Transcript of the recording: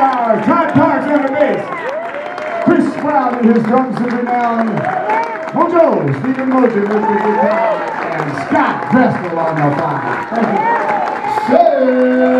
guitars, Todd Parks on the bass, Chris Sprout and his drums is renowned, Mougin, Stephen Mougin with the guitar, and Scott Vestal on the violin. Thank you. Say.